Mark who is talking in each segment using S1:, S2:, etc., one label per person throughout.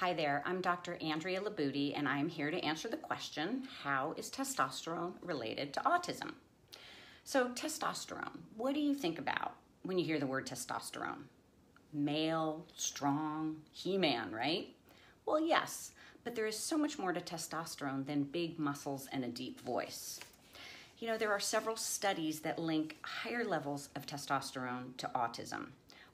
S1: Hi there, I'm Dr. Andrea Libutti, and I'm here to answer the question How is testosterone related to autism? So, testosterone, what do you think about when you hear the word testosterone? Male, strong, He Man, right? Well, yes, but there is so much more to testosterone than big muscles and a deep voice. You know, there are several studies that link higher levels of testosterone to autism.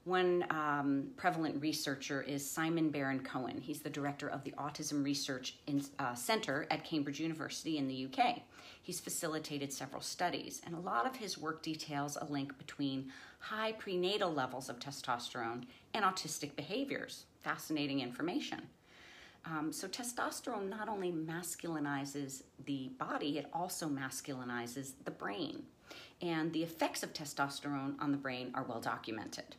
S1: One um, prevalent researcher is Simon Baron Cohen. He's the director of the Autism Research in, uh, Center at Cambridge University in the UK. He's facilitated several studies, and a lot of his work details a link between high prenatal levels of testosterone and autistic behaviors. Fascinating information. Um, so, testosterone not only masculinizes the body, it also masculinizes the brain. And the effects of testosterone on the brain are well documented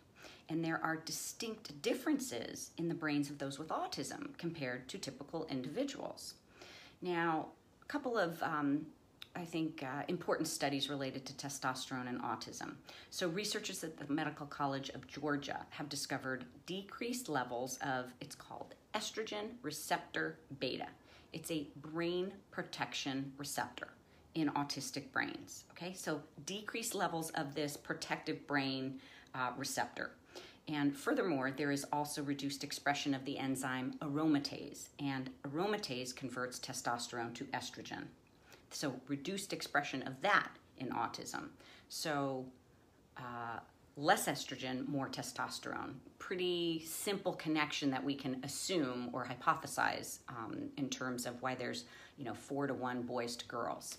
S1: and there are distinct differences in the brains of those with autism compared to typical individuals. Now, a couple of um, I think, uh, important studies related to testosterone and autism. So, researchers at the Medical College of Georgia have discovered decreased levels of, it's called estrogen receptor beta. It's a brain protection receptor in autistic brains. Okay, so decreased levels of this protective brain uh, receptor. And furthermore, there is also reduced expression of the enzyme aromatase, and aromatase converts testosterone to estrogen. So, reduced expression of that in autism. So, uh, less estrogen, more testosterone. Pretty simple connection that we can assume or hypothesize um, in terms of why there's, you know, four to one boys to girls.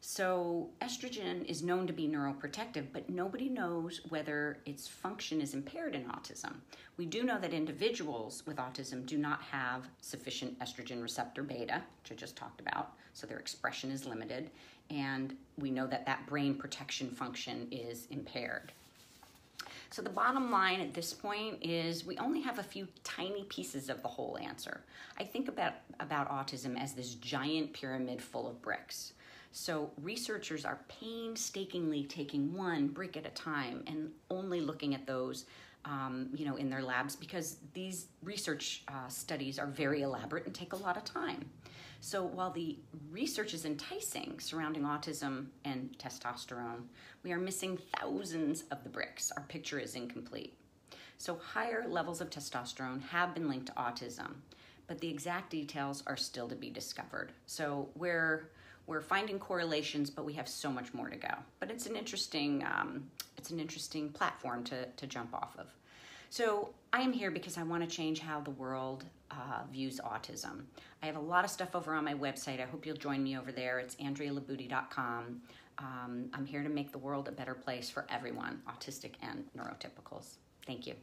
S1: So, estrogen is known to be neuroprotective, but nobody knows whether its function is impaired in autism. We do know that individuals with autism do not have sufficient estrogen receptor beta, which I just talked about, so their expression is limited, and we know that that brain protection function is impaired. So the bottom line at this point is we only have a few tiny pieces of the whole answer. I think about, about autism as this giant pyramid full of bricks. So researchers are painstakingly taking one brick at a time and only looking at those um, you know, in their labs because these research uh, studies are very elaborate and take a lot of time. So while the research is enticing surrounding autism and testosterone, we are missing thousands of the bricks. Our picture is incomplete. So higher levels of testosterone have been linked to autism, but the exact details are still to be discovered. So we're we're finding correlations, but we have so much more to go. But it's an interesting, um, it's an interesting platform to, to jump off of. So I am here because I want to change how the world uh, views autism. I have a lot of stuff over on my website. I hope you'll join me over there. It's andrealibutti.com. Um, I'm here to make the world a better place for everyone, autistic and neurotypicals. Thank you.